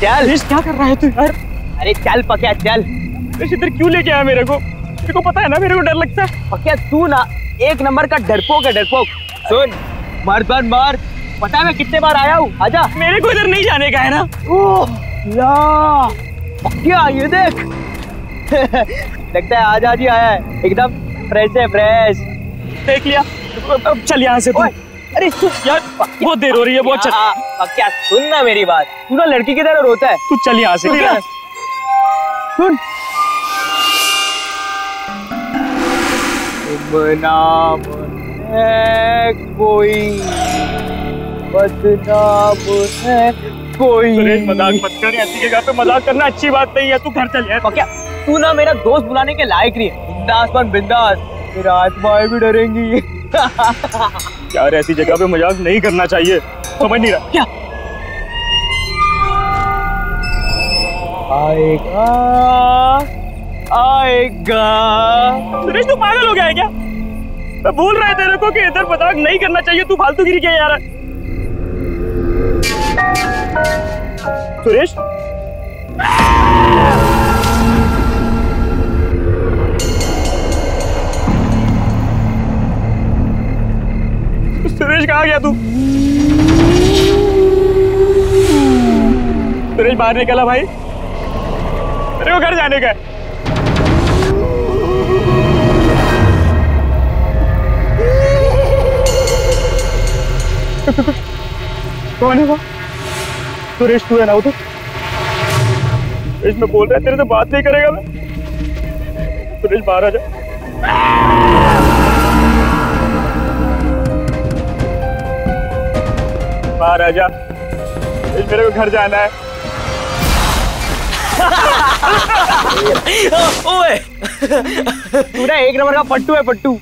चल। क्या कर रहा है तू यार अरे चल पकिया चल। इधर क्यों लेके आया मेरे को? तेरे को पता है ना मेरे को डर लगता है। पकिया तू ना एक नंबर का डरपोक है डरपोक। सुन मार मार मार। पता है मैं कितने बार आया हूँ? आजा। मेरे को इधर नहीं जाने का है ना? ओह ला। पकिया ये देख। लगता है आज आज ही आया है। एकदम फ्रेश है फ्रेश। देख लिया। अब- चल यहाँ से तू। अरे यार बहुत देर हो रही है बहुत चल हाँ, सुन ना मेरी बात। तू ना लड़की की तरह रोता है? तू चल यहाँ से। सुन। नाम है कोई। बदनाम है कोई। मज़ाक मत कर ऐसी जगह पे मज़ाक करना अच्छी बात नहीं है तू घर चल यार। पक्या तू ना मेरा दोस्त बुलाने के लायक नहीं है। बिंदास बन बिंदास। मेरा आत्माएँ भी डरेंगी। यार ऐसी जगह पे मज़ाक नहीं करना चाहिए। समझ नहीं रहा। क्या? आएगा आएगा। सुरेश तू पागल हो गया है क्या? मैं बोल रहा है तेरे को कि इधर मज़ाक नहीं करना चाहिए। तू फालतू गिरी क्या यार सुरेश सुरेश? बाहर निकला भाई। तेरे को घर जाने का कौन है वो? सुरेश, तू है ना वो तो सुरेश, मैं बोल रहा है, तेरे से बात नहीं करेगा मैं। सुरेश, बाहर आ जा। बाहर आ जा। मेरे को घर जाना है। ओए। तू ना एक नंबर का पट्टू है पट्टू।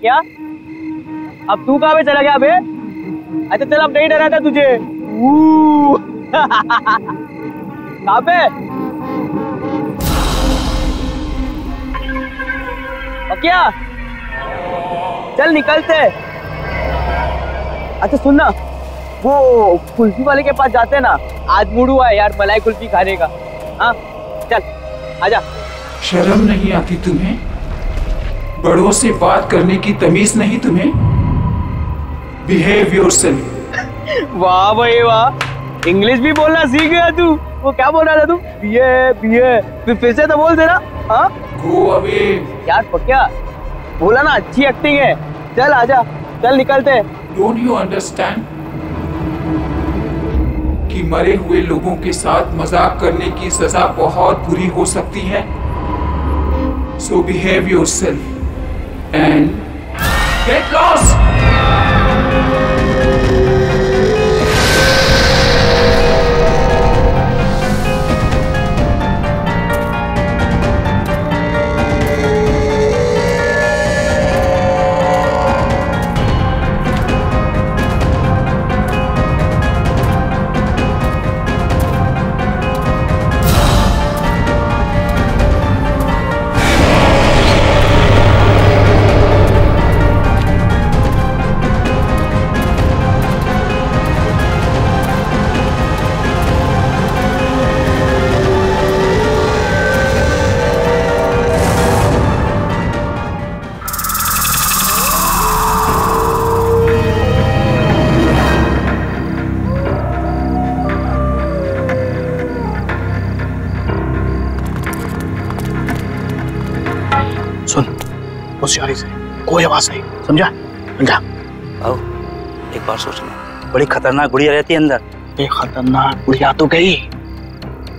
क्या? अब तू कहाँ पे चला गया बे? अच्छा चल अब नहीं डरा था तुझे। कहाँ पे? क्या? चल निकलते अच्छा सुन ना वो कुल्फी वाले के पास जाते हैं ना आज मूड हुआ है यार मलाई कुल्फी खाने का। हाँ चल आजा। शर्म नहीं आती तुम्हें? बड़ों से बात करने की तमीज नहीं तुम्हें? बिहेव योरसेल्फ वाह भाई वाह। इंग्लिश भी बोलना सीख गया तू। वो क्या बोल रहा था तू? बीए बीए फिर फिर से तो बोल देना हाँ? अवे यार पक्या बोला ना अच्छी एक्टिंग है। चल आजा। चल निकलते डोंट यू अंडरस्टैंड कि मरे हुए लोगों के साथ मज़ाक करने की सजा बहुत बुरी हो सकती है। So behave yourself and get lost होशियारी से। कोई आवाज़ नहीं। समझा? समझा? आओ एक बार सोचना बड़ी खतरनाक गुड़िया रहती है अंदर। ये खतरनाक बुढ़िया तो गई।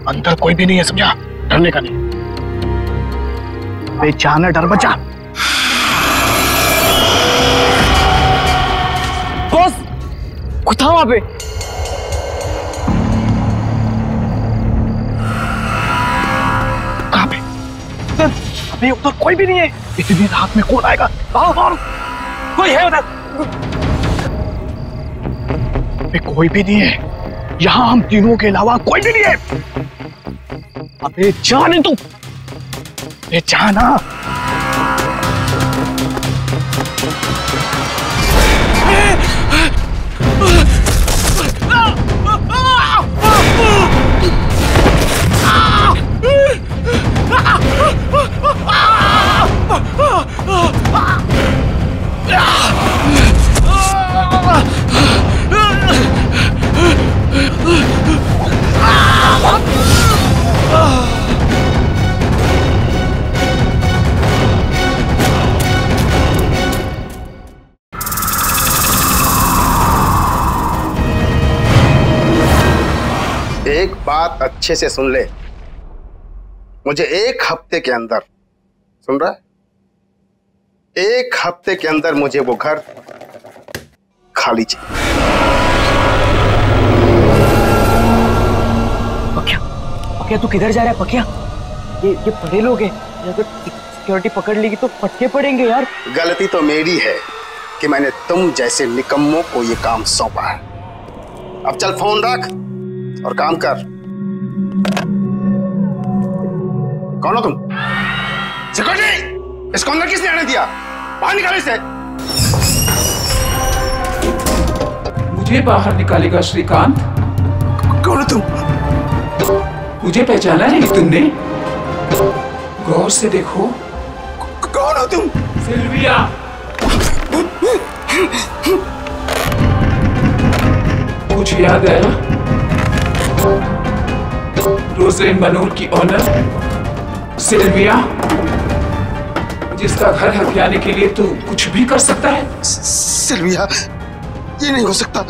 अंदर कोई भी नहीं है समझा? डरने का नहीं। बेचान डर बचा। बॉस कुछ था वहाँ पे। कहाँ पे? अबे उधर कोई भी नहीं है। इतनी रात में कौन आएगा? आओ आओ कोई है उधर? कोई भी नहीं है। यहाँ हम तीनों के अलावा कोई भी नहीं है। अबे जाने तू जाना। अच्छे से सुन ले। मुझे एक हफ़्ते के अंदर सुन रहा है? एक हफ़्ते के अंदर मुझे वो घर खाली चाहिए। पकिया? पकिया तू किधर जा रहा है पकिया? ये ये बड़े लोग हैं। अगर सिक्योरिटी पकड़ लेगी तो फटके पड़ेंगे यार। गलती तो मेरी है कि मैंने तुम जैसे निकम्मों को ये काम सौंपा है। अब चल फ़ोन रख और काम कर। कौन हो तुम? सिक्योरिटी! इसको अंदर किसने आने दिया? बाहर निकालो इसे। मुझे बाहर निकालेगा श्रीकांत। कौन हो तुम? मुझे पहचाना नहीं तुमने? गौर से देखो। कौन हो तुम? सिल्विया। कुछ याद आया रोजलिन मनोर की ऑनर सिल्विया जिसका घर हथियाने के लिए तू कुछ भी कर सकता है। सिल्विया ये नहीं हो सकता।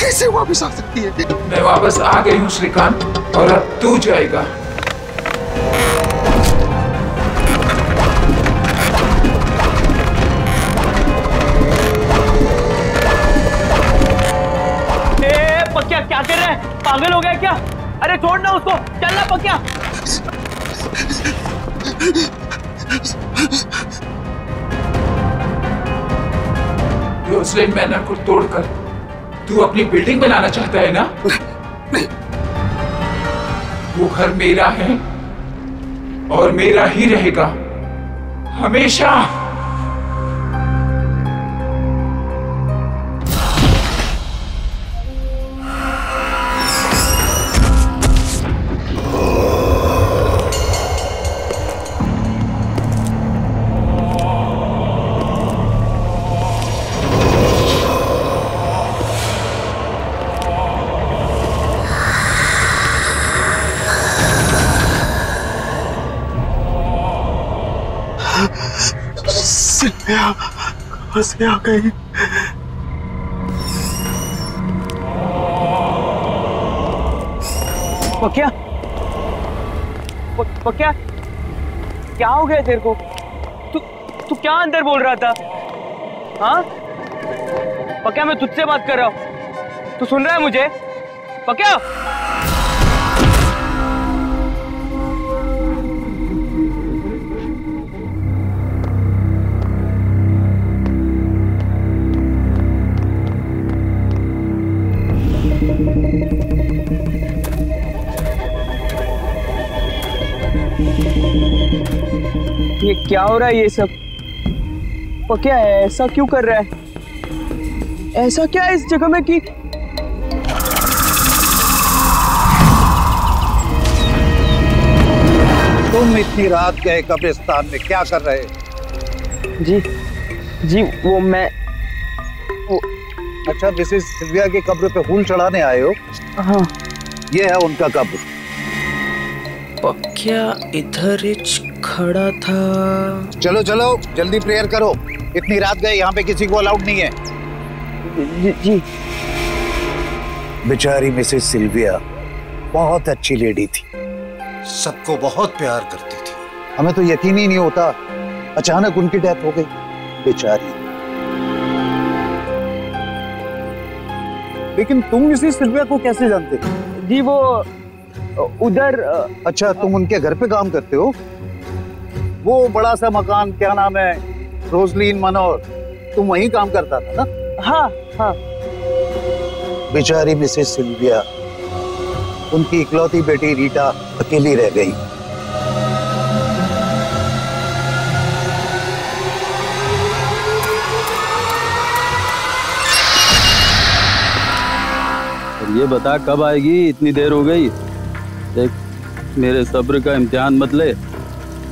कैसे वापस आ सकती है? मैं वापस आ गई हूँ श्रीकांत और अब तू जाएगा। अरे छोड़ ना उसको। चलना पकिया। मैनर को तोड़कर तू अपनी बिल्डिंग बनाना चाहता है ना? वो घर मेरा है और मेरा ही रहेगा। हमेशा। से आ गई। पकिया पकिया क्या हो गया तेरे को? तू तू क्या अंदर बोल रहा था? हाँ? पक्या मैं तुझसे बात कर रहा हूँ। तू सुन रहा है मुझे? पकिया? क्या हो रहा है ये सब? क्या है? ऐसा क्यों कर रहा है? ऐसा क्या है इस जगह में कि तुम इतनी रात गए कब्रिस्तान में क्या कर रहे जी जी वो मैं वो अच्छा मिसेस सिल्विया की कब्र पे फूल चढ़ाने आए हो? हाँ। ये है उनका कब्र। पक्या इधर खड़ा था। चलो चलो जल्दी प्रेयर करो। इतनी रात गए यहाँ पे किसी को अलाउड नहीं है। जी, बेचारी मिसेस सिल्विया बहुत अच्छी लेडी थी। सबको बहुत प्यार करती थी। हमें तो यकीन ही नहीं होता। अचानक उनकी डेथ हो गई बेचारी। लेकिन तुम मिसेस सिल्विया को कैसे जानते? जी वो उधर अच्छा तुम उनके घर पे काम करते हो? वो बड़ा सा मकान क्या नाम है रोजलीन मनोर तुम वहीं काम करता था ना? हाँ हाँ। बेचारी मिसेस सिल्विया उनकी इकलौती बेटी रीटा अकेली रह गई। ये बता कब आएगी? इतनी देर हो गई। देख मेरे सब्र का इम्तिहान मत ले।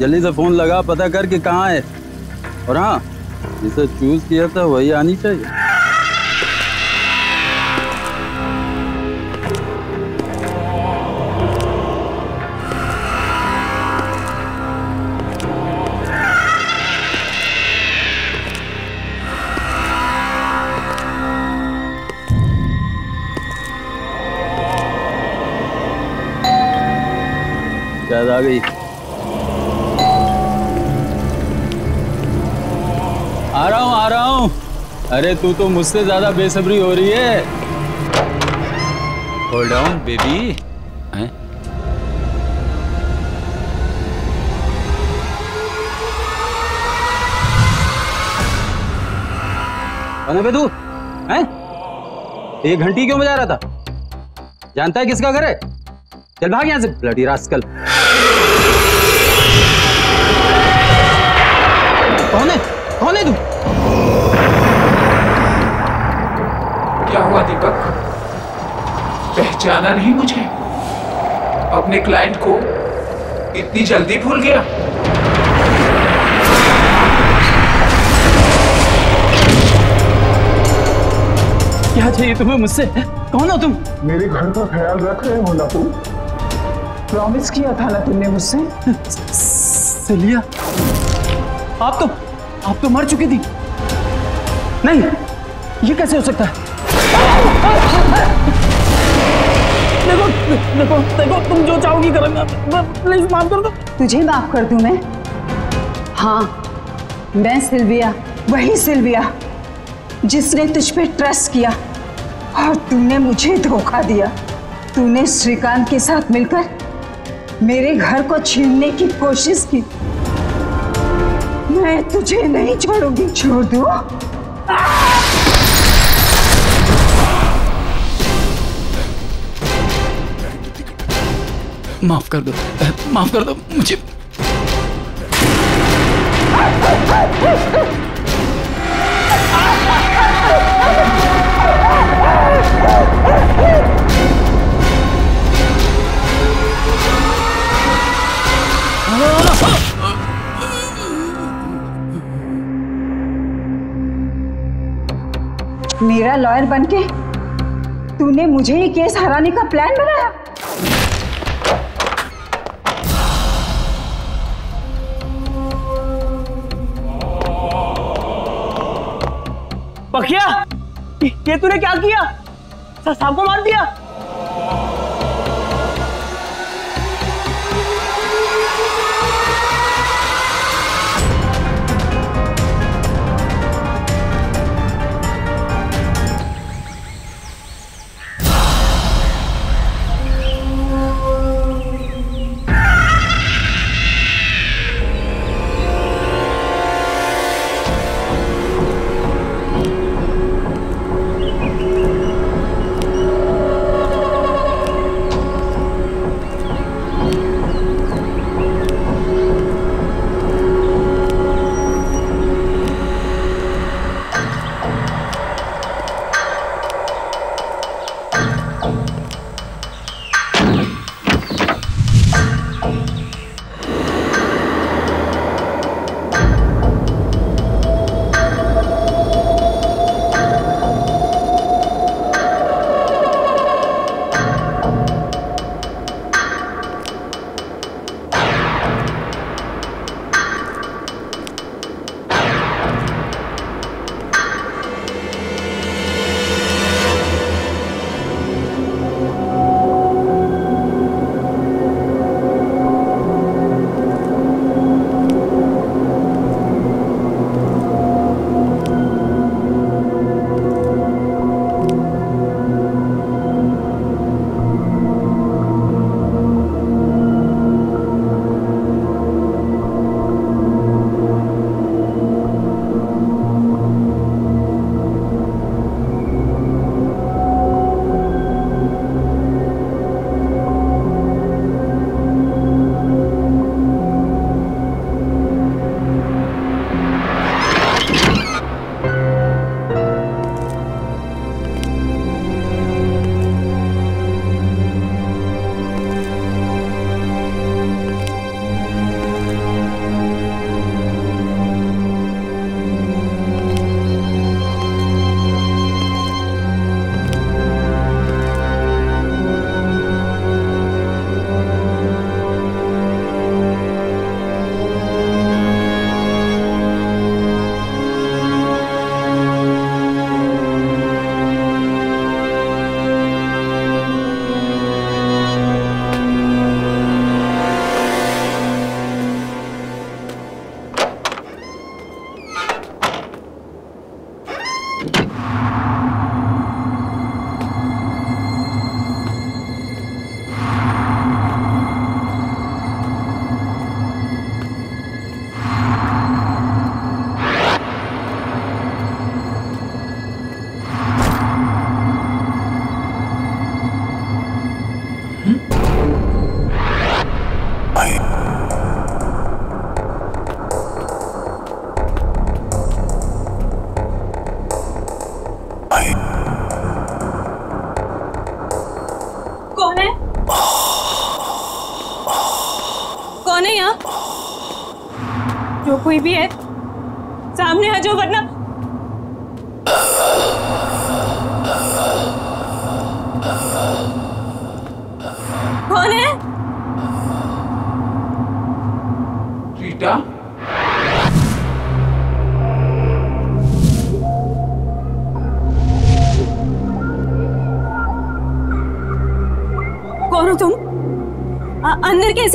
जल्दी से फ़ोन लगा, पता कर कि कहाँ है। और हाँ जिसे चूज़ किया था वही आनी चाहिए। आ गई। अरे तू तो मुझसे ज़्यादा बेसब्री हो रही है। होल्ड ऑन बेबी है? तू हैं? ये घंटी क्यों बजा रहा था? जानता है किसका घर है? चल भाग यहाँ से ब्लडी रास्कल पहचाना नहीं मुझे अपने क्लाइंट को इतनी जल्दी भूल गया। क्या चाहिए तुम्हें मुझसे? कौन हो तुम? मेरे घर का ख्याल रख रहे हो ना तुम? प्रॉमिस किया था ना तुमने मुझसे? सिलिया आप तो आप तो मर चुकी थी। नहीं ये कैसे हो सकता है? देखो देखो देखो, तुम जो चाहोगी करूँगा प्लीज़ माफ़ कर दो। तुझे माफ़ कर दूँ मैं? हाँ मैं सिल्विया, वही सिल्विया, जिसने तुझ पे ट्रस्ट किया और तूने मुझे धोखा दिया। तूने श्रीकांत के साथ मिलकर मेरे घर को छीनने की कोशिश की। मैं तुझे नहीं छोड़ूँगी, छोड़ दो। माफ़ कर दो। माफ़ कर दो, मुझे मेरा लॉयर बनके तूने मुझे ये केस हराने का प्लान बनाया? पखिया ये तूने क्या किया? साहब को मार दिया?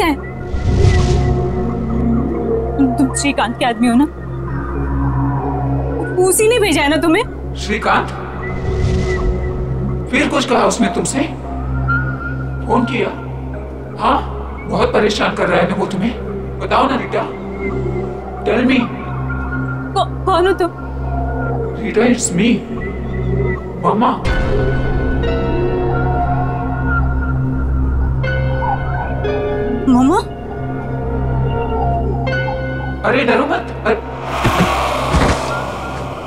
हैं। तुम तुम श्रीकांत के आदमी हो ना? उसी ने भेजा है ना तुम्हें? श्रीकांत? फिर कुछ कहा उसने तुमसे? फ़ोन किया? हाँ बहुत परेशान कर रहा है ना वो तुम्हें? बताओ ना रीटा। टेल मी कौन हो तुम? रीटा इट्स मी मामा। अरे डरो मत। अरे...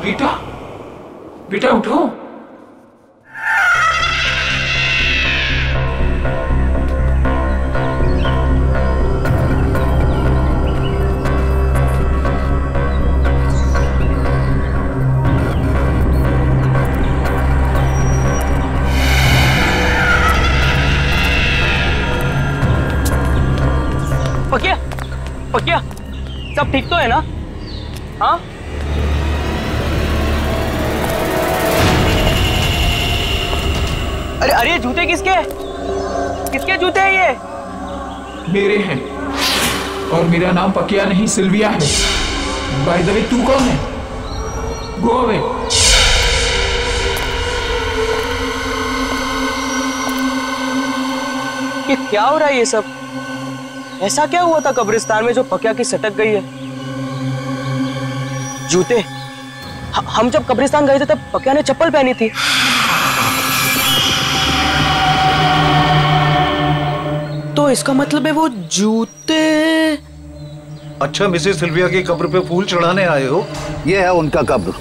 रीटा बेटा उठो। पकिया पकिया। सब ठीक तो है ना? हाँ? अरे अरे जूते किसके? किसके जूते हैं ये? मेरे हैं। और मेरा नाम पकिया नहीं सिल्विया है। बाय द वे तू कौन है? गो अवे ये क्या हो रहा है ये सब? ऐसा क्या हुआ था कब्रिस्तान में जो पकिया की सटक गई है? जूते। हम जब कब्रिस्तान गए थे तब पकिया ने चप्पल पहनी थी। तो इसका मतलब है वो जूते अच्छा मिसेस सिल्विया की कब्र पे फूल चढ़ाने आए हो? ये है उनका कब्र।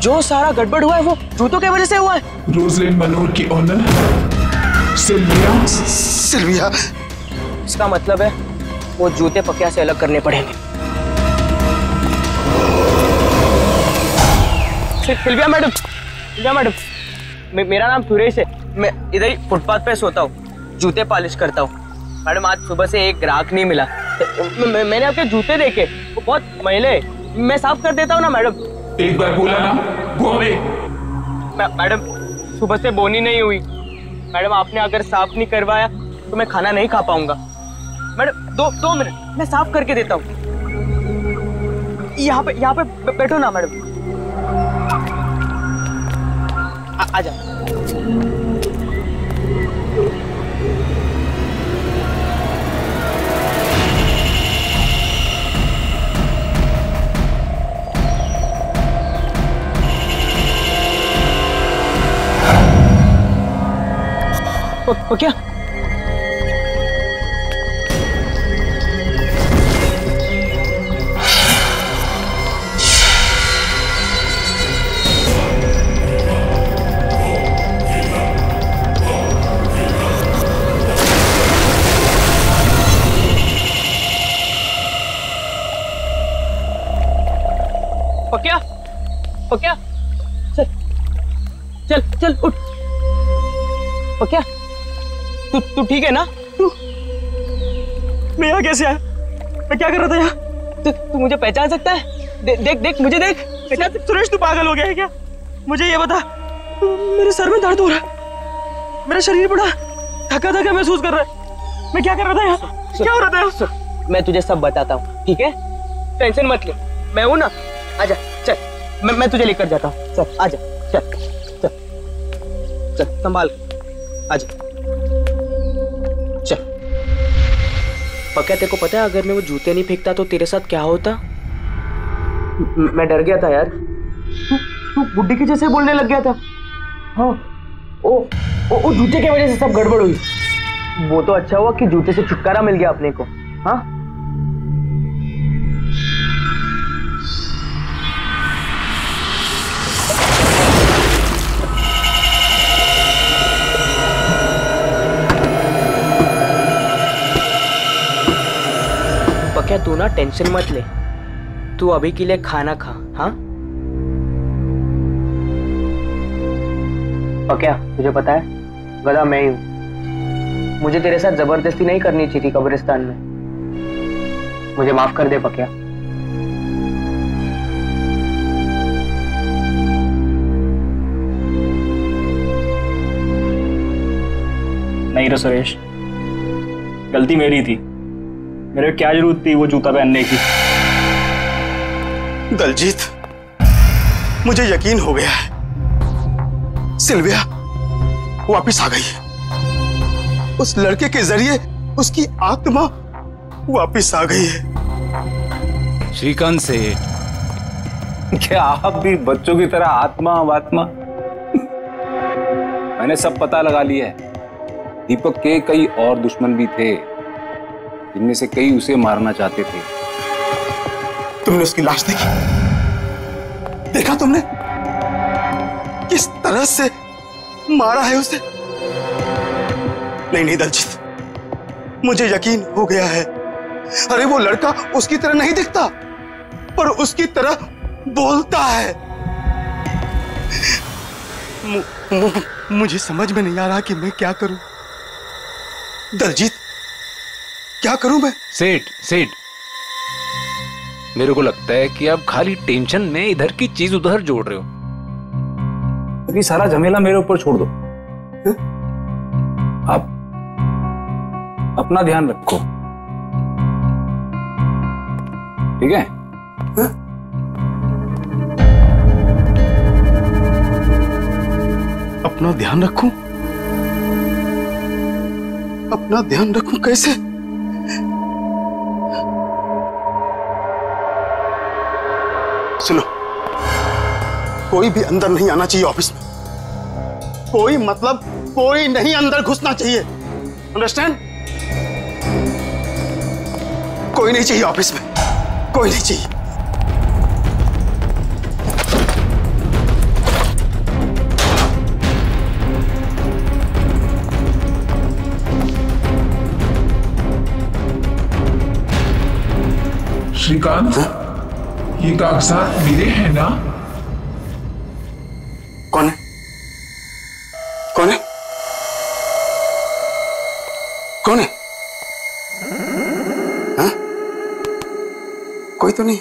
जो सारा गड़बड़ हुआ है वो जूतों की वजह से हुआ है। रोजलिन मनोर की ऑनर सिल्विया। सिल्विया। इसका मतलब है वो जूते पकिया से अलग करने पड़ेंगे। सिल्विया मैडम सिल्विया मैडम मे- मेरा नाम सुरेश है। मैं इधर ही फुटपाथ पे सोता हूँ जूते पॉलिश करता हूँ। मैडम आज सुबह से एक ग्राहक नहीं मिला। म- म- मैंने आपके जूते देखे वो बहुत मैले मैं साफ़ कर देता हूँ ना मैडम? एक बार बोला ना, बोले मैडम, सुबह से बोनी नहीं हुई। मैडम, आपने अगर साफ़ नहीं करवाया तो मैं खाना नहीं खा पाऊँगा। मैडम, दो दो मिनट, मैं साफ़ करके देता हूँ। यहाँ पे यहाँ पे बैठो ना, मैडम। आ- आजा प- क्या? पक्या पक्या चल चल चल उठ। पक्या तू तू ठीक है ना? तू मैं यहाँ कैसे आया? मैं क्या कर रहा था यहाँ? तू तू मुझे पहचान सकता है? दे, देख देख मुझे देख। सुरेश तू पागल हो गया है क्या? मुझे ये बता। मेरे सर में दर्द हो रहा है। मेरा शरीर बड़ा थका थका महसूस कर रहा है। मैं क्या कर रहा था यहाँ? क्या हो रहा था यहाँ? मैं तुझे सब बताता हूँ ठीक है? टेंशन मत ले। मैं हूँ ना? आजा चल। मैं मैं तुझे लेकर जाता हूँ। चल आजा चल चल चल। संभाल। आजा। पक्का तेरे को पता है अगर मैं वो जूते नहीं फेंकता तो तेरे साथ क्या होता? मैं डर गया था यार। तू तू बुड्ढी के जैसे बोलने लग गया था। हाँ ओ ओ, ओ जूते की वजह से सब गड़बड़ हुई। वो तो अच्छा हुआ कि जूते से छुटकारा मिल गया अपने को। हाँ? क्या तू ना टेंशन मत ले। तू अभी के लिए खाना खा हाँ? और क्या, तुझे पता है? गधा, मैं ही हूँ। मुझे तेरे साथ ज़बरदस्ती नहीं करनी चाहिए कब्रिस्तान में। मुझे माफ़ कर दे पक्या। नहीं रे सुरेश, गलती मेरी थी। मेरे को क्या ज़रूरत थी वो जूता पहनने की? दलजीत मुझे यकीन हो गया है। सिल्विया वापिस आ गई है। उस लड़के के ज़रिए उसकी आत्मा वापिस आ गई है। श्रीकांत से। क्या आप भी बच्चों की तरह आत्मा आत्मा मैंने सब पता लगा लिया है। दीपक के कई और दुश्मन भी थे। जिनमें से कई उसे मारना चाहते थे। तुमने उसकी लाश देखी? देखा तुमने? किस तरह से मारा है उसे? नहीं नहीं दलजीत। मुझे यकीन हो गया है। अरे वो लड़का उसकी तरह नहीं दिखता पर उसकी तरह बोलता है। मु, मु, मुझे समझ में नहीं आ रहा कि मैं क्या करूँ। दलजीत क्या करूँ मैं? सेठ सेठ। मेरे को लगता है कि आप खाली टेंशन में इधर की चीज़ उधर जोड़ रहे हो। अभी सारा झमेला मेरे ऊपर छोड़ दो। आप अपना ध्यान रखो। ठीक है? अपना ध्यान रखूँ? अपना ध्यान रखूँ कैसे? कोई भी अंदर नहीं आना चाहिए ऑफ़िस में। कोई मतलब कोई नहीं अंदर घुसना चाहिए। अंडरस्टैंड कोई नहीं चाहिए ऑफ़िस में। कोई नहीं चाहिए। श्रीकांत, ये कागजात मेरे हैं ना? तो नहीं।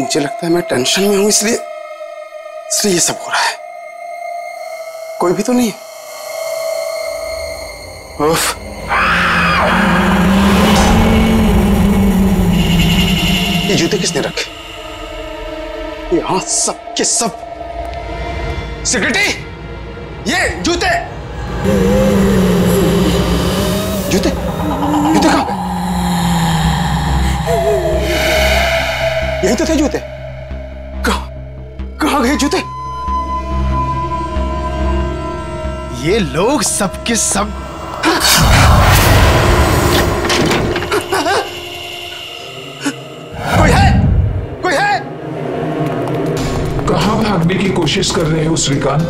मुझे लगता है मैं टेंशन में हूँ, इसलिए इसलिए ये सब हो रहा है। कोई भी तो नहीं उफ। ये जूते किसने रखे? यहाँ सब के सब। सिक्योरिटी! ये जूते! यही तो थे जूते? कहा, कहाँ गए जूते? ये लोग सबके सब कोई है? कोई है? कहाँ भागने की कोशिश कर रहे हो श्रीकांत?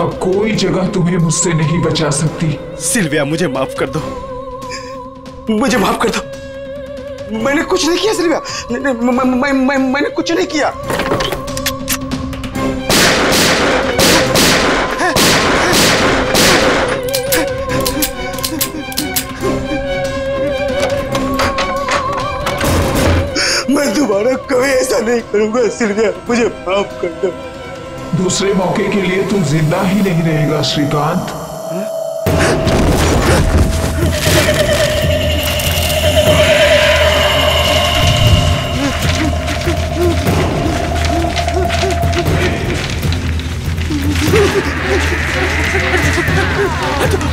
अब कोई जगह तुम्हें मुझसे नहीं बचा सकती। सिल्विया मुझे माफ़ कर दो। मुझे माफ़ कर दो। मैंने कुछ नहीं किया सिल्विया। मैं, मैं, मैंने कुछ नहीं किया। मैं दोबारा कभी ऐसा नहीं करूँगा सिल्विया। मुझे माफ़ कर दो। दूसरे मौके के लिए तुम ज़िंदा ही नहीं रहेगा श्रीकांत। Это...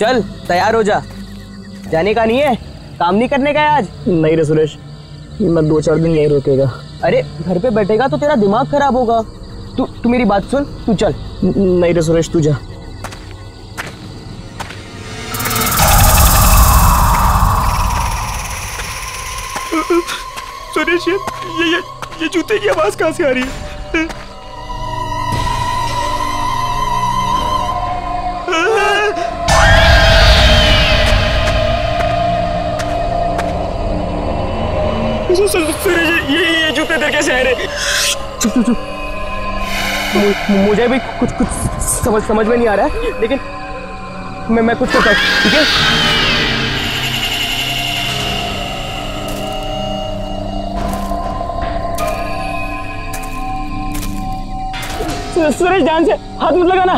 चल तैयार हो जा। जाने का नहीं है? काम नहीं करने का है आज? नहीं रे सुरेश मैं दो चार दिन यहीं रुकेगा। अरे घर पे बैठेगा तो तेरा दिमाग खराब होगा। तू तू मेरी बात सुन तू चल। नहीं रे सुरेश तू जा। सुरेश ये ये ये, ये जूते की आवाज़ कहाँ से आ रही है? सु- सु- ये ये जूते तेरे कैसे आ चुप चुप चुप। मुझे भी कुछ कुछ समझ समझ में नहीं आ रहा है, लेकिन मैं मैं कुछ करता हूँ, ठीक है? सूरज ध्यान से हाथ मत लगाना।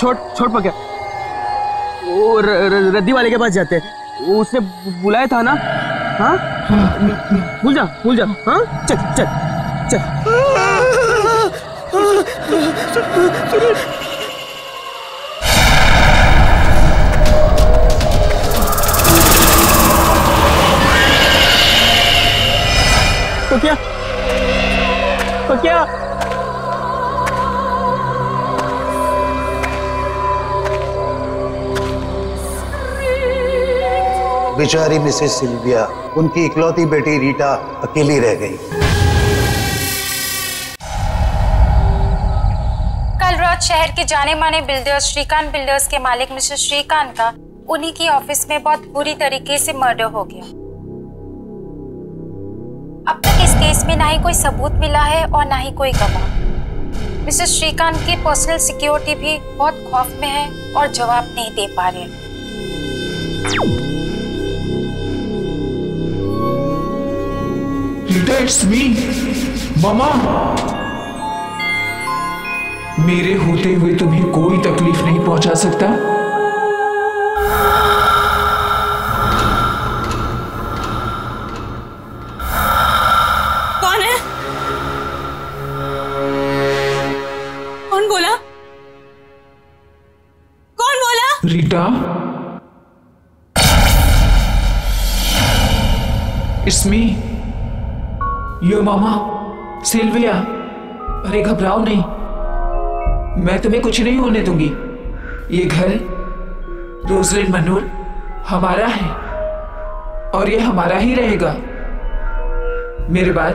छोड़ छोड़ पक्या वो रद्दी वाले के पास जाते हैं। उसने बुलाया था ना? हाँ? भूल जा भूल जा। हाँ? चल चल चल। तो क्या? तो क्या? बेचारी मिसेस सिल्विया, उनकी इकलौती बेटी रीटा अकेली रह गई। कल रात शहर के जाने माने बिल्डर्स, श्रीकांत बिल्डर्स के मालिक मिस्टर श्रीकांत का उन्हीं की ऑफ़िस में बहुत बुरी तरीके से मर्डर हो गया। अब तक इस केस में ना ही कोई सबूत मिला है और ना ही कोई गवाह। मिसेस श्रीकांत की पर्सनल सिक्योरिटी भी बहुत खौफ में है और जवाब नहीं दे पा रहे इट्स मी मामा मेरे होते हुए तुम्हें कोई तकलीफ़ नहीं पहुँचा सकता। कौन है? कौन बोला? कौन बोला? रीटा। इट्स मी यो मामा, सिल्विया, अरे घबराओ नहीं। मैं तुम्हें कुछ नहीं होने दूँगी। ये घर रोजलिन मनोर, हमारा है। और ये हमारा ही रहेगा। मेरे बाद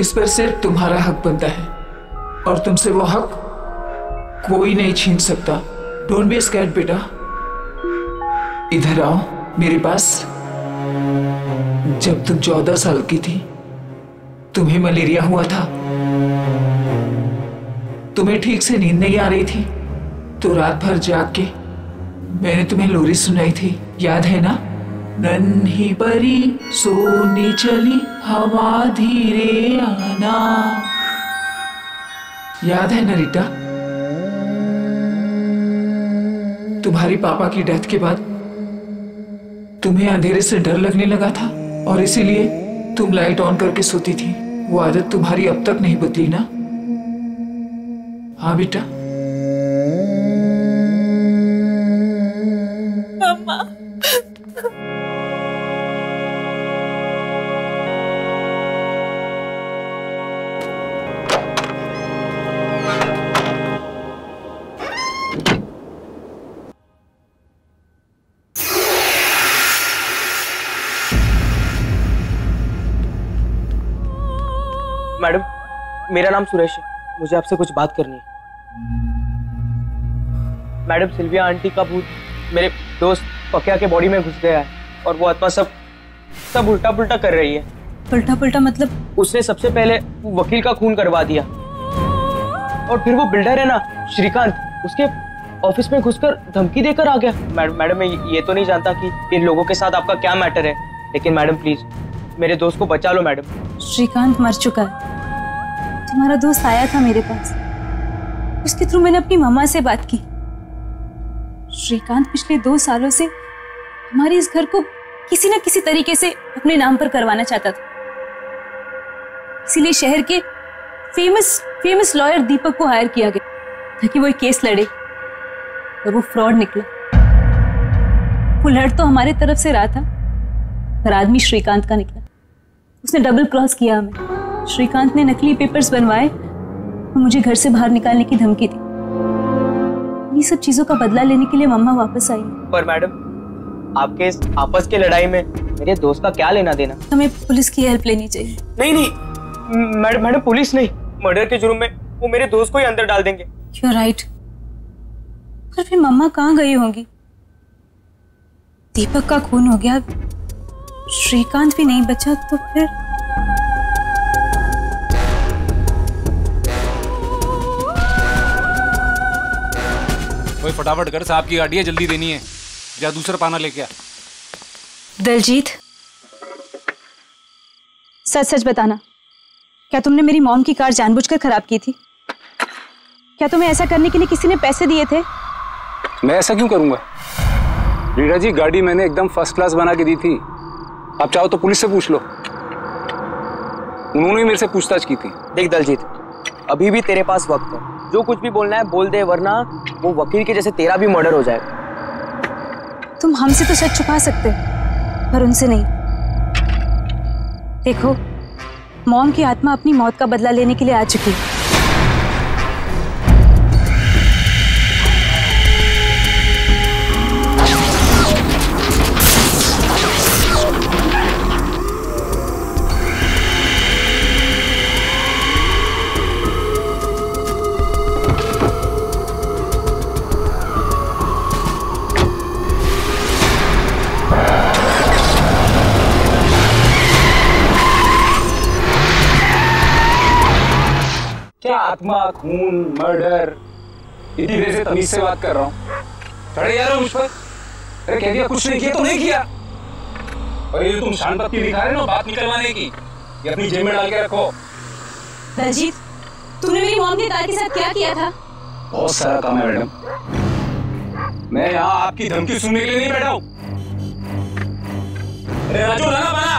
इस पर सिर्फ़ तुम्हारा हक बनता है। और तुमसे वो हक कोई नहीं छीन सकता। डोंट बी स्कैर्ड बेटा। इधर आओ, मेरे पास। जब तुम चौदह साल की थी तुम्हें मलेरिया हुआ था। तुम्हें ठीक से नींद नहीं आ रही थी। तो रात भर जाग। के मैंने तुम्हें लोरी सुनाई थी। याद है ना? नन्ही परी, सोनी चली, हवा धीरे आना। याद है ना रीटा? तुम्हारी पापा की डेथ के बाद तुम्हें अंधेरे से डर लगने लगा था। और इसीलिए तुम लाइट ऑन करके सोती थी। वो आदत तुम्हारी अब तक नहीं बदली ना? हाँ बेटा। मेरा नाम सुरेश है। मुझे आपसे कुछ बात करनी है। मैडम सिल्विया आंटी का भूत मेरे दोस्त पकिया के बॉडी में घुस गया है और वो आत्मा सब सब उल्टा पुल्टा कर रही है। उल्टा पुल्टा मतलब? उसने सबसे पहले वकील का खून करवा दिया। और फिर वो बिल्डर है ना श्रीकांत उसके ऑफ़िस में घुसकर धमकी देकर आ गया। मैडम मैडम मैं ये तो नहीं जानता कि इन लोगों के साथ आपका क्या मैटर है। लेकिन मैडम प्लीज़ मेरे दोस्त को बचा लो मैडम। श्रीकांत मर चुका है। तुम्हारा दोस्त आया था मेरे पास। उसके थ्रू मैंने अपनी मम्मा से बात की। श्रीकांत पिछले दो सालों से हमारे इस घर को किसी न किसी तरीके से अपने नाम पर करवाना चाहता था। इसीलिए शहर के फ़ेमस फ़ेमस लॉयर दीपक को हायर किया गया, ताकि वो एक केस लड़े और वो फ्रॉड निकला। वो लड़ तो हमारे तरफ़ से रहा था, पर आदमी श्रीकांत का निकला। उसने डबल क्रॉस किया हमें। श्रीकांत ने नकली पेपर्स बनवाए और मुझे घर से बाहर निकालने की धमकी दी। ये सब चीज़ों का बदला लेने के लिए मम्मा वापस आई। पर मैडम आपके इस आपस की लड़ाई में मेरे दोस्त का क्या लेना देना? हमें पुलिस की हेल्प लेनी चाहिए। नहीं नहीं मैडम मैडम पुलिस नहीं। मर्डर के जुर्म में वो मेरे दोस्त को ही अंदर डाल देंगे। यू राइट पर फिर मम्मा कहाँ गई होंगी? दीपक का खून हो गया। श्रीकांत भी नहीं बचा तो फिर फटाफट कर साहब की गाड़ी है जल्दी देनी है। या दूसरा पाना लेके आ। दलजीत सच सच बताना क्या तुमने मेरी मॉम की कार जानबूझकर खराब की थी? क्या तुम्हें ऐसा करने के लिए किसी ने पैसे दिए थे? मैं ऐसा क्यों करूँगा? रीटा जी गाड़ी मैंने एकदम फ़र्स्ट क्लास बना के दी थी। आप चाहो तो पुलिस से पूछ लो। उन्होंने मेरे से पूछताछ की थी। देख दलजीत अभी भी तेरे पास वक्त है। जो कुछ भी बोलना है बोल दे वरना वो वकील के जैसे तेरा भी मर्डर हो जाए। तुम हमसे तो सच छुपा सकते, पर उनसे नहीं। देखो मॉम की आत्मा अपनी मौत का बदला लेने के लिए आ चुकी है। आत्मा खून मर्डर इतनी देर से तमीज से बात कर रहा हूँ। चढ़े हो मुझ पर। अरे कह दिया कुछ नहीं किया तो नहीं किया। और ये तुम शान पत्ती दिखा रहे हो बात निकलवाने की ये अपनी जेब में डाल के रखो। दलजीत तुमने मेरी मॉम की कार के साथ क्या किया था? बहुत सारा काम है मैडम। मैं यहाँ आपकी धमकी सुनने के लिए नहीं बैठा हूँ। अरे राजू लाना बना।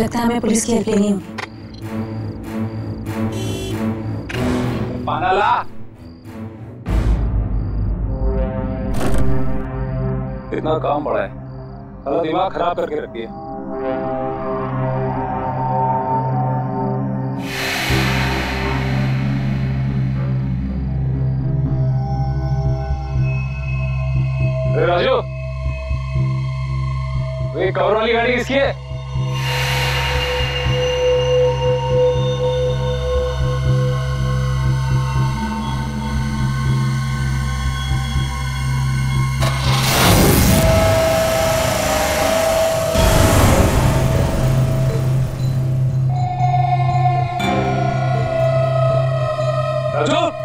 लगता है हमें पुलिस की हेल्प लेनी होगी पाना काम बड़ा है। सारा दिमाग खराब करके रखी है राजू, ये कवर वाली गाड़ी किसकी है? राजू टोटो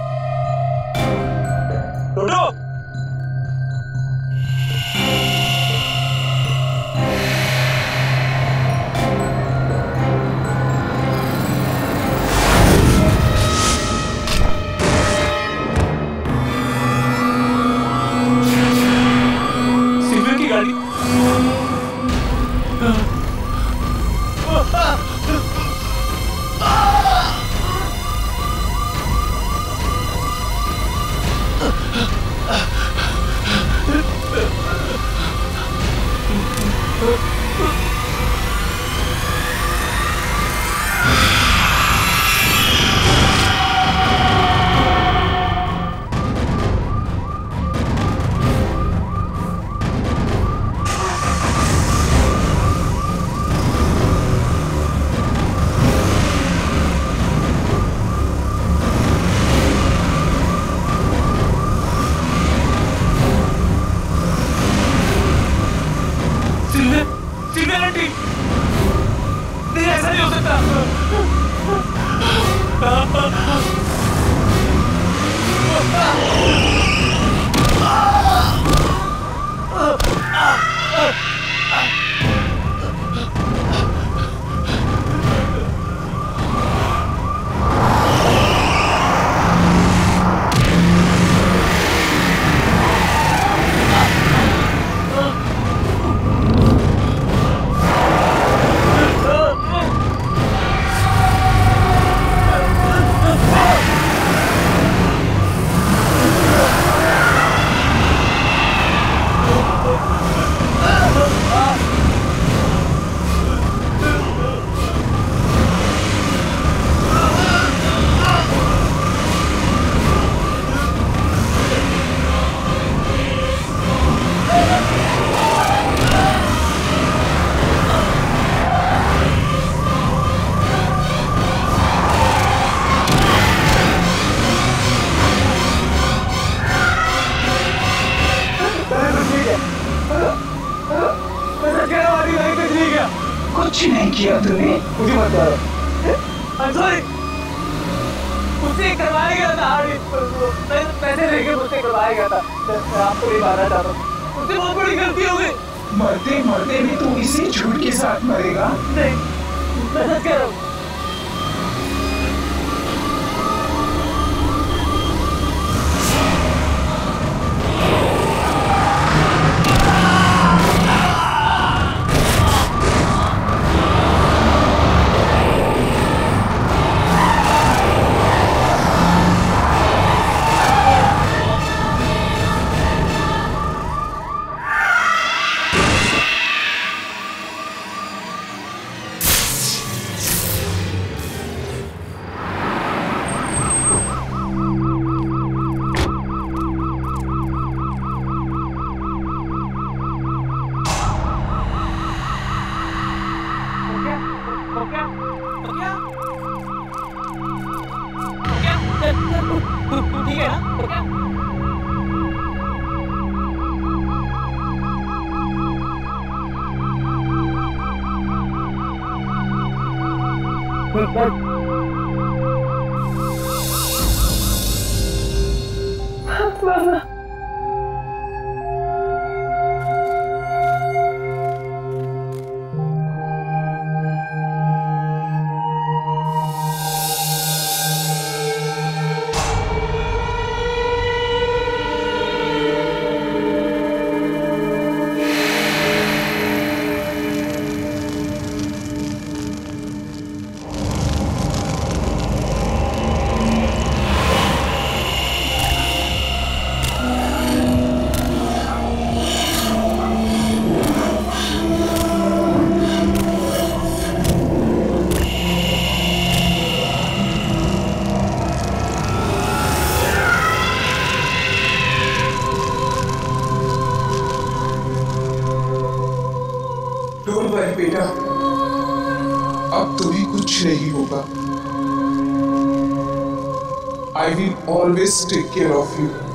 always take care of you.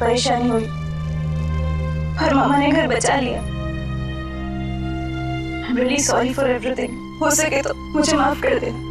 परेशानी हुई। और मामा ने घर बचा लिया। I am really sorry for everything हो सके तो मुझे माफ़ कर देना।